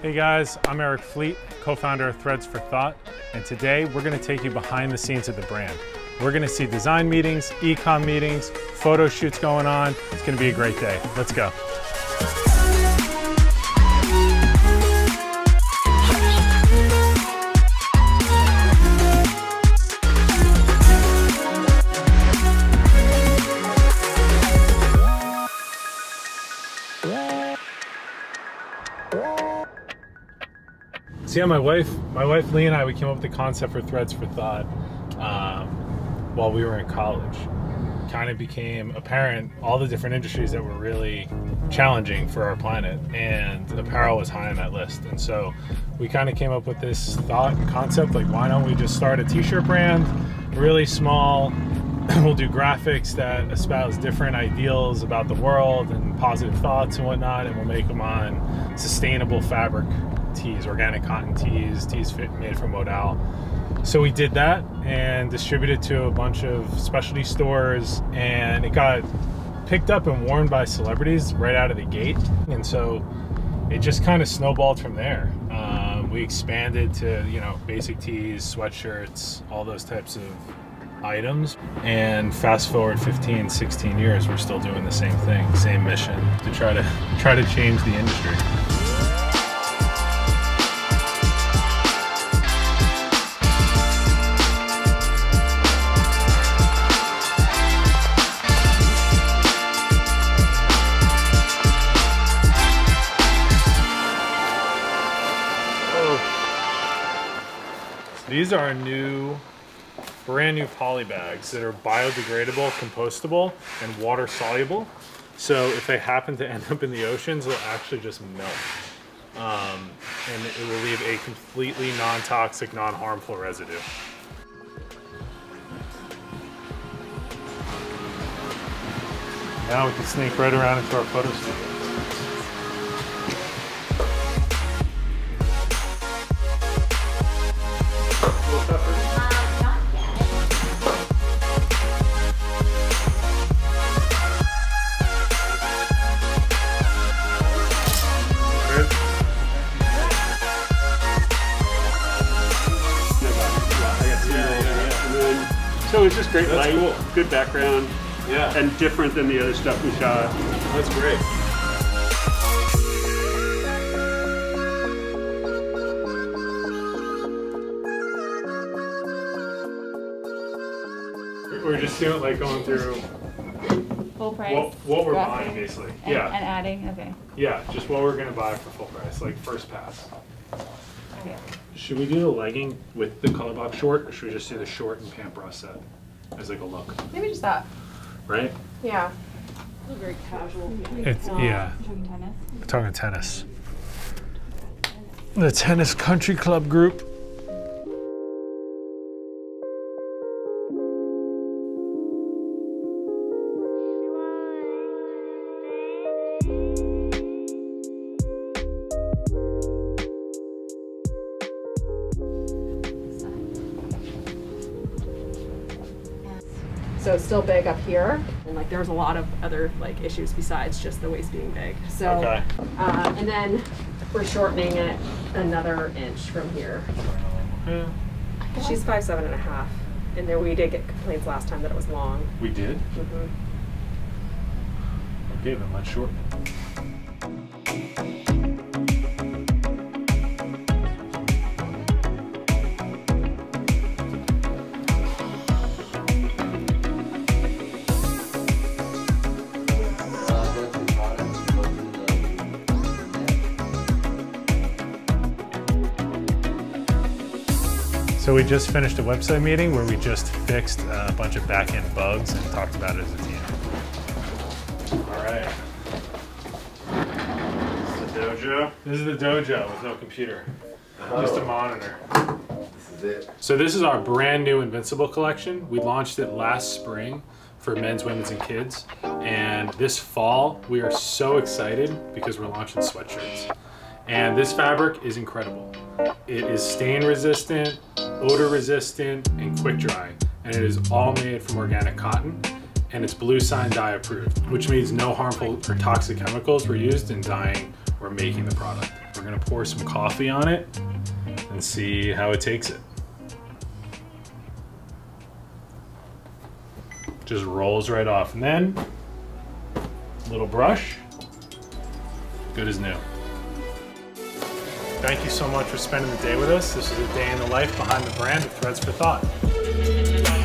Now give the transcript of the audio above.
Hey guys, I'm Eric Fleet, co-founder of Threads 4 Thought, and today we're going to take you behind the scenes of the brand. We're going to see design meetings, e-com meetings, photo shoots going on. It's going to be a great day. Let's go. Yeah, my wife, my wife Lee and I, we came up with the concept for Threads 4 Thought um, while we were in college. Kind of became apparent all the different industries that were really challenging for our planet, and apparel was high on that list. And so we kind of came up with this thought and concept, like why don't we just start a T-shirt brand, really small. we'll do graphics that espouse different ideals about the world and positive thoughts and whatnot, and we'll make them on sustainable fabric tees, organic cotton tees, tees fit, made from modal. So we did that and distributed to a bunch of specialty stores, and it got picked up and worn by celebrities right out of the gate. And so it just kind of snowballed from there. Um, we expanded to you know basic tees, sweatshirts, all those types of items. And fast forward 15 16 years we're still doing the same thing same mission to try to try to change the industry. These are new, brand new poly bags that are biodegradable, compostable, and water soluble. So if they happen to end up in the oceans, they'll actually just melt. Um, and it will leave a completely non-toxic, non-harmful residue. Now we can sneak right around into our photo studio. So it's just great That's light, cool. good background, Yeah, and different than the other stuff we shot. that's great. We're just doing like going through Full price. what, what we're buying basically. And, Yeah, And adding, okay. yeah, just what we're gonna buy for full price, like first pass. Okay. Should we do the legging with the color box short, or should we just do the short and pant bra set as like a look? Maybe just that. Right? Yeah. Very casual. It's yeah. Talking tennis. We're talking tennis. The tennis country club group. So it's still big up here, and like there's a lot of other like issues besides just the waist being big. So, Okay. uh, and then we're shortening it another inch from here. Yeah, She's five seven and a half, and there we did get complaints last time that it was long. we did. hmm Okay, then let's shorten it. So we just finished a website meeting where we just fixed a bunch of back-end bugs and talked about it as a team. All right. This is the dojo. This is the dojo with no computer, uh-huh. just a monitor. This is it. So this is our brand new Invincible collection. We launched it last spring for men's, women's, and kids. And this fall, we are so excited because we're launching sweatshirts. And this fabric is incredible. It is stain resistant, odor resistant, and quick dry. And it is all made from organic cotton. And it's bluesign dye approved, which means no harmful or toxic chemicals were used in dyeing or making the product. We're gonna pour some coffee on it and see how it takes it. Just rolls right off. And then, little brush, good as new. Thank you so much for spending the day with us. This is a day in the life behind the brand of Threads 4 Thought.